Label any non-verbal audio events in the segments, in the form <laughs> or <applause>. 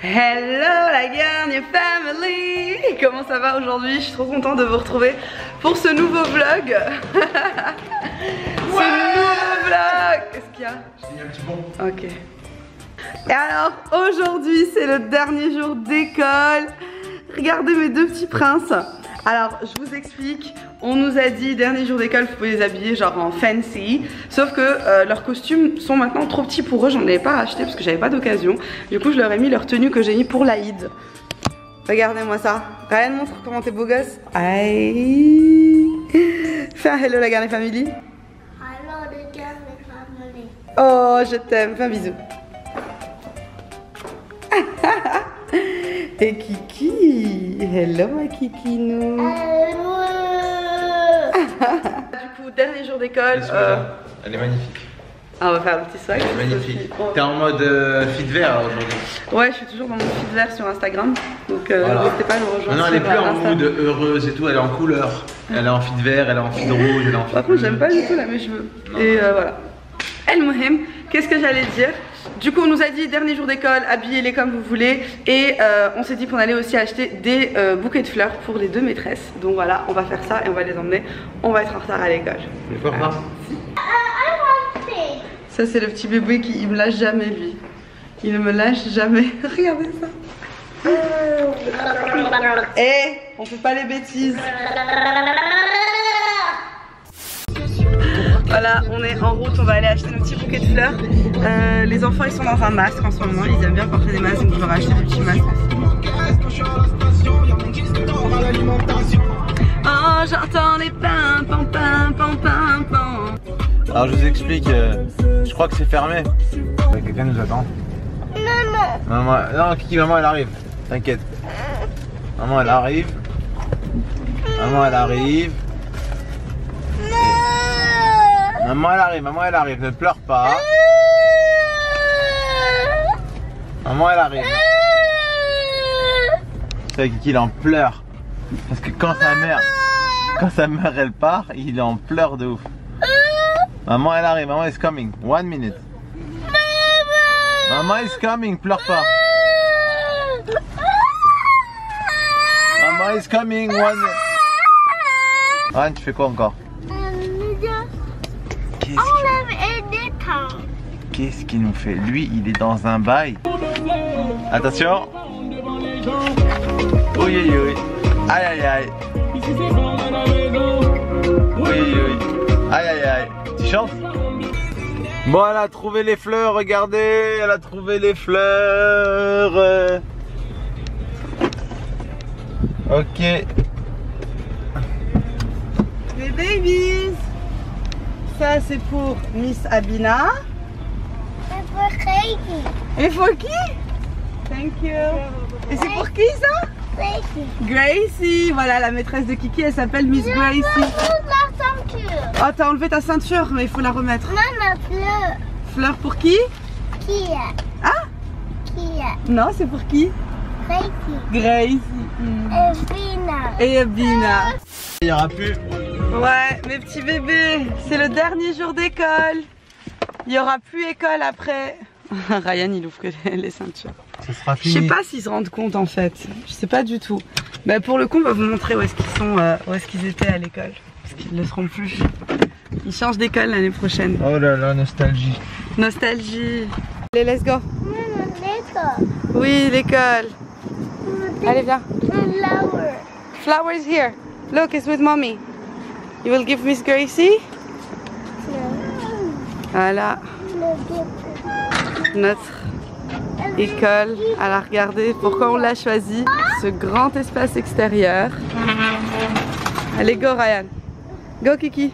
Hello la Garnier Family Comment ça va aujourd'hui? Je suis trop contente de vous retrouver pour ce nouveau vlog <laughs> Ce nouveau vlog Qu'est-ce qu'il y a? J'ai un petit bon. Ok. Et alors, aujourd'hui, c'est le dernier jour d'école. Regardez mes deux petits princes. Alors, je vous explique. On nous a dit, dernier jour d'école, vous pouvez les habiller genre en fancy. Sauf que euh, leurs costumes sont maintenant trop petits pour eux. J'en avais pas racheté parce que j'avais pas d'occasion. Du coup, je leur ai mis leur tenue que j'ai mis pour l'Aïd. Regardez-moi ça. Ryan, montre comment t'es beau gosse. Aïe. Fais un hello la Garnier Family. Hello, the Garlic family. Oh, je t'aime. Fais un bisou. <laughs> Et Kiki. Hello, ma Kikinou. Hello. Du coup, dernier jour d'école. Euh. Elle est magnifique. ah, on va faire un petit swag. Elle est magnifique. T'es en mode euh, fit vert aujourd'hui. Ouais, je suis toujours dans mon feed vert sur Instagram. Donc, euh, Voilà. n'hésitez pas à me rejoindre. Maintenant, elle est plus euh, en mood heureuse et tout, elle est en couleur. Elle est en fit vert, elle est en fit rouge, elle est en fit Par contre, j'aime pas du tout là mes cheveux. Non. Et euh, voilà. El Mohim, qu'est-ce que j'allais dire? Du coup, on nous a dit dernier jour d'école, habillez-les comme vous voulez. Et euh, on s'est dit qu'on allait aussi acheter des euh, bouquets de fleurs pour les deux maîtresses. Donc voilà, on va faire ça et on va les emmener. On va être en retard à l'école. Ça, c'est le petit bébé qui il me lâche jamais, lui. Il ne me lâche jamais. <laughs> Regardez ça. Eh, on fait pas les bêtises. Voilà, on est en route, on va aller acheter nos petits bouquets de fleurs. Euh, les enfants, ils sont dans un masque en ce moment. Ils aiment bien porter des masques, donc je leur ai acheté des petits masques. Oh, j'entends les pam pam pam pam pam pam. Alors, je vous explique, euh, je crois que c'est fermé. Quelqu'un nous attend. Maman. Maman, non, Kiki, maman, elle arrive. T'inquiète. Maman, elle arrive. Maman, elle arrive. Maman, elle arrive, maman, elle arrive. Ne pleure pas. Maman, elle arrive. Sais, Kiki, il en pleure. Parce que quand sa mère, quand sa mère, elle part, il en pleure de ouf. Maman, elle arrive. Maman is coming. One minute. Maman is coming. Pleure pas. Maman is coming. One minute. Ryan, tu fais quoi encore? Qu'est-ce qu'il nous fait Lui, il est dans un bail. Attention. Oui, oui, oui. Aïe, aïe, aïe. Oui, oui. Aïe, aïe, aïe. Tu chantes? Bon, elle a trouvé les fleurs, regardez. Elle a trouvé les fleurs. Ok. Les babies Ça c'est pour Miss Abina. C'est pour Reiki. Et pour qui? Thank you. Et c'est pour qui ça? Reiki. Gracie. Voilà, la maîtresse de Kiki, elle s'appelle Miss Gracie. Toute la ceinture. Oh, t'as enlevé ta ceinture, mais il faut la remettre. Maman pleure. Fleur pour qui? Qui Ah? Qui Non, c'est pour qui? Reiki. Gracie. Hmm. Et Vina. Et Abina. Il n'y aura plus. Ouais, mes petits bébés, c'est le dernier jour d'école. Il y aura plus école après. <laughs> Ryan, il ouvre que les- ceintures. Ce sera Je sais fini. pas s'ils se rendent compte en fait. Je sais pas du tout. Bah pour le coup, on va vous montrer où est-ce qu'ils sont, euh, où est-ce qu'ils étaient à l'école. Parce qu'ils ne le seront plus. Ils changent d'école l'année prochaine. Oh là là, nostalgie. Nostalgie. Allez, let's go. Maman. Oui, l'école. Allez, viens. Flower. Flower is here. Look, it's with mommy. You will give Miss Gracie? Voilà, notre école. Alors regardez pourquoi on l'a choisi. Ce grand espace extérieur. Allez, go Ryan. Go Kiki.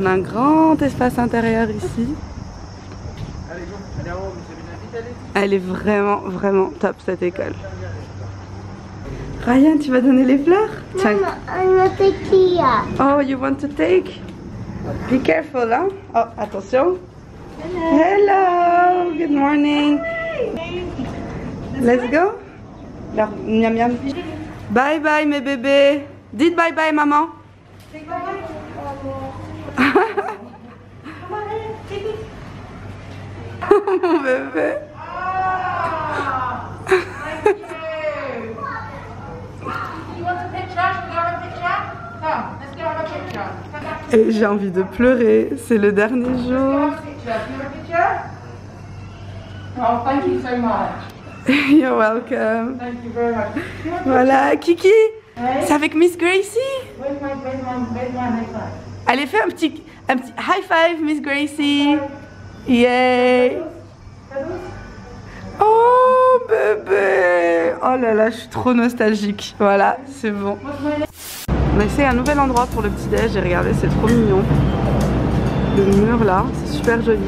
On a un grand espace intérieur ici. Elle est vraiment, vraiment top cette école. Ryan, tu vas donner les fleurs? Tiens. Oh, you want to take? Be careful, hein? Oh, attention. Hello, good morning. Let's go. Miam miam. Bye bye mes bébés. Dites bye bye maman. <laughs> Mon bébé. Et j'ai envie de pleurer, c'est le dernier jour. You're welcome. Thank you very much. Voilà, Kiki, c'est avec Miss Gracie. Allez, fais un petit, un petit high five, Miss Gracie. Yay. Oh, bébé. Oh là là, je suis trop nostalgique. Voilà, c'est bon. On a essayé un nouvel endroit pour le petit-déj et regardez, c'est trop mignon. Le mur là, c'est super joli.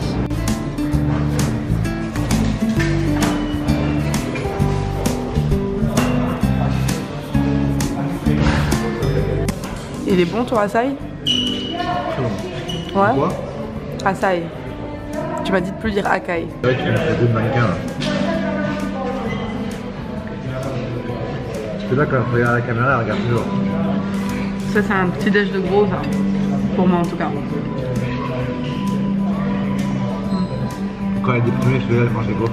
Il est bon ton açaï Ouais. Quoi Açaï. Tu m'as dit de plus dire Akai. Ouais, tu me fais deux mannequins là. Parce que là, quand on regarde la caméra, elle regarde toujours. Ça, c'est un petit déj de gros, ça. Pour moi, en tout cas. Quand elle est déprimée, je vais elle mange des gaufres.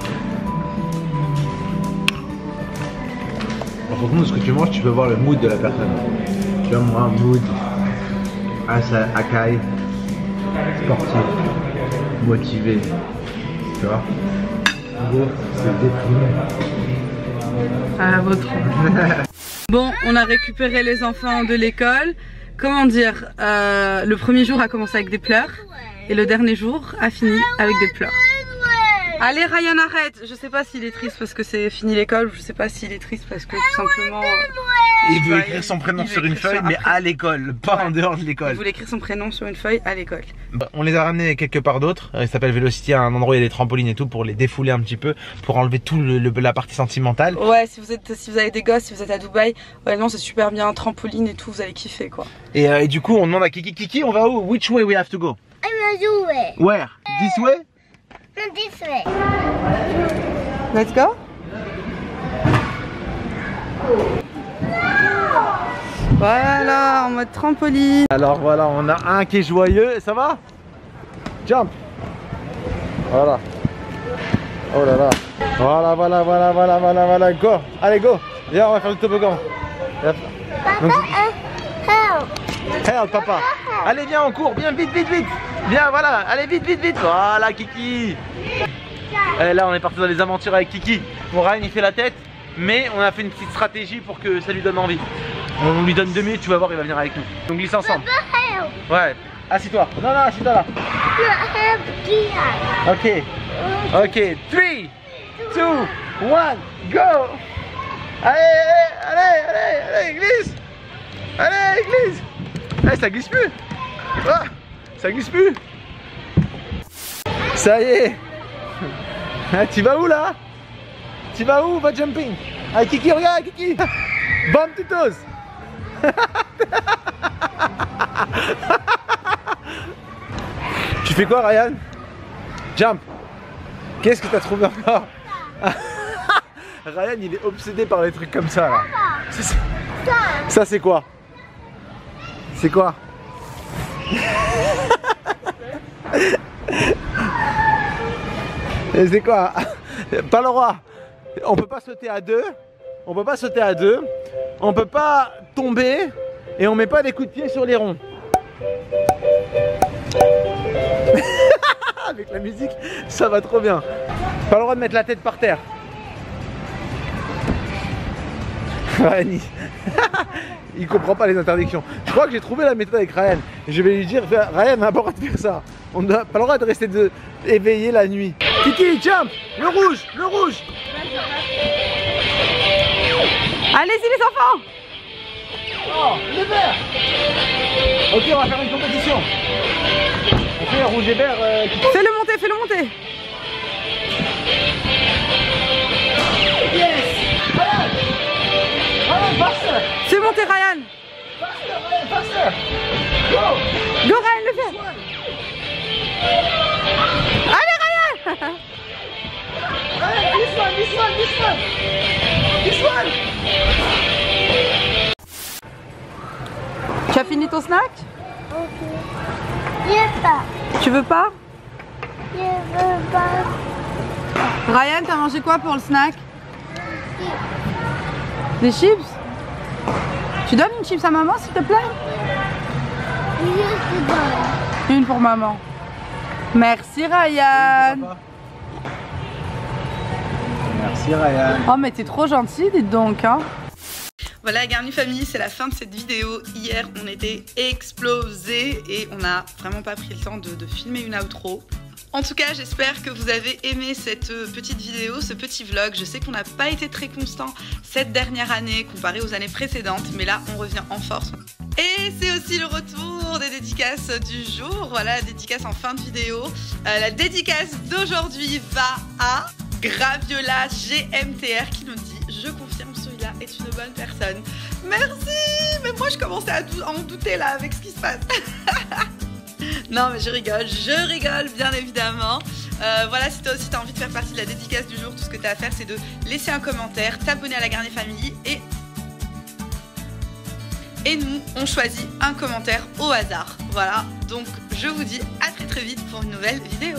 Par contre, ce que tu manges, tu peux voir le mood de la personne. Tu vois, moi, mood, Akai, sportif, motivé. Tu vois? Gaufre, c'est déprimé. À la vôtre. <laughs> bon, on a récupéré les enfants de l'école. Comment dire euh, Le premier jour a commencé avec des pleurs. Et le dernier jour a fini avec des pleurs. Allez Ryan arrête Je sais pas s'il est triste parce que c'est fini l'école ou je sais pas s'il est triste parce que tout simplement euh, Il veut Ouais, écrire son prénom il sur une feuille, sur mais après. à l'école, pas en Ouais. dehors de il l'école. voulait écrire son prénom sur une feuille à l'école. Bah, On les a ramenés quelque part d'autre. Il s'appelle Velocity, à un endroit où il y a des trampolines et tout, pour les défouler un petit peu, pour enlever tout le, le- la partie sentimentale. Ouais, si vous êtes si vous avez des gosses, si vous êtes à Dubaï, honnêtement c'est super bien, trampoline et tout, vous allez kiffer quoi. Et, euh, et du coup, on demande à Kiki, Kiki, on va où? Which way we have to go? I'm it. Where? This way? Not this way. Let's go Voilà, en mode trampoline. Alors voilà, on a un qui est joyeux, ça va? Jump Voilà. Oh là là. Voilà, voilà, voilà, voilà, voilà, voilà, go Allez, go Viens, on va faire du toboggan. Hop. Donc- Help. Help, papa Allez, viens, on court, viens, vite, vite, vite Viens, voilà, allez, vite, vite, vite Voilà, Kiki Et là, on est parti dans les aventures avec Kiki. Bon, Ryan, il fait la tête, mais on a fait une petite stratégie pour que ça lui donne envie. On lui donne deux minutes, tu vas voir, il va venir avec nous. Donc, glisse ensemble. Ouais, assis-toi. Non, non, assis-toi là. Ok, ok, 3, 2, 1, go Allez, allez, allez, allez, allez, glisse Allez, glisse Eh, ça glisse plus Ah, Ça glisse plus. Ça y est. Ah, Tu vas où là? Tu vas où Va jumping? Allez, Kiki, regarde, Kiki. Bande tes toes. <laughs> Tu fais quoi, Ryan? Jump. Qu'est-ce que t'as trouvé encore? <laughs> Ryan il est obsédé par les trucs comme ça là. Ça, c'est- quoi? C'est quoi? <laughs> c'est quoi Pas le roi On peut pas sauter à deux On peut pas sauter à deux On peut pas tomber Et on met pas des coups de pied sur les ronds <laughs> avec la musique, ça va trop bien. Pas le droit de mettre la tête par terre. Ryan, <laughs> il... comprend pas les interdictions. Je crois que j'ai trouvé la méthode avec Ryan. Je vais lui dire, Ryan n'a pas le de faire ça. On n'a pas le droit de rester de... éveillé la nuit. Kiki, jump! Le rouge Le rouge! Allez-y les enfants! Oh, le vert! Ok, on va faire une compétition. On fait rouge et vert. euh, Fais-le monter, fais-le monter! Yes! Ryan Ryan, faster! Fais monter Ryan! Faster, Ryan, faster! Go! Go Ryan, le fais Ryan Ryan, this one, this one, this one This one Tu as fini ton snack? Okay. Yes, sir. Tu veux pas? Yes, sir. Ryan, t'as mangé quoi pour le snack? Des chips? Tu donnes une chips à maman s'il te plaît? Une pour maman. Merci Ryan. Merci Ryan. Oh mais t'es trop gentil, dites donc hein. Voilà, Garni Famille, c'est la fin de cette vidéo. Hier, on était explosés et on n'a vraiment pas pris le temps de, de filmer une outro. En tout cas, j'espère que vous avez aimé cette euh, petite vidéo, ce petit vlog. Je sais qu'on n'a pas été très constant cette dernière année comparé aux années précédentes, mais là, on revient en force. Et c'est aussi le retour des dédicaces du jour. Voilà, dédicace en fin de vidéo. Euh, la dédicace d'aujourd'hui va à Graviola GMTR qui nous dit Je confirme, celui-là est une bonne personne. Merci Mais moi, je commençais à, en douter là avec ce qui se passe. <laughs> Non mais je rigole, je rigole bien évidemment. Euh, voilà, si toi aussi t'as envie de faire partie de la dédicace du jour, tout ce que t'as à faire c'est de laisser un commentaire, t'abonner à la Garnier Family et... Et nous, on choisit un commentaire au hasard. Voilà, donc je vous dis à très très vite pour une nouvelle vidéo.